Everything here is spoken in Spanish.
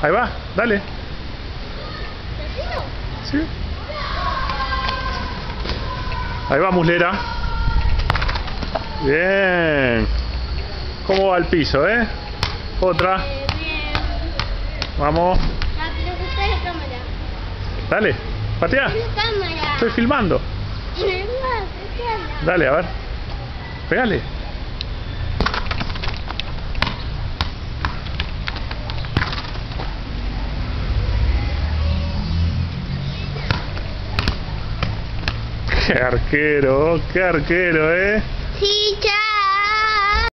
Ahí va, dale. Sí. Ahí va, muslera. Bien. ¿Cómo va el piso, eh? Otra. Eh. Vamos. Dale. Patea. Estoy filmando. Dale, a ver. Pégale. Qué arquero, qué arquero, eh.